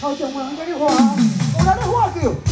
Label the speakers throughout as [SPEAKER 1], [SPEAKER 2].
[SPEAKER 1] 好像我人家你画，有人咧画叫，叫，叫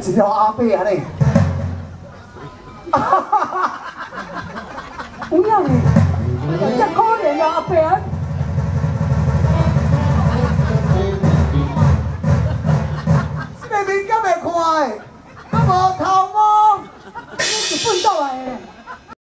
[SPEAKER 2] 这条阿伯啊，你，
[SPEAKER 1] 哈哈哈，不要的，太可怜了，阿伯，这个面。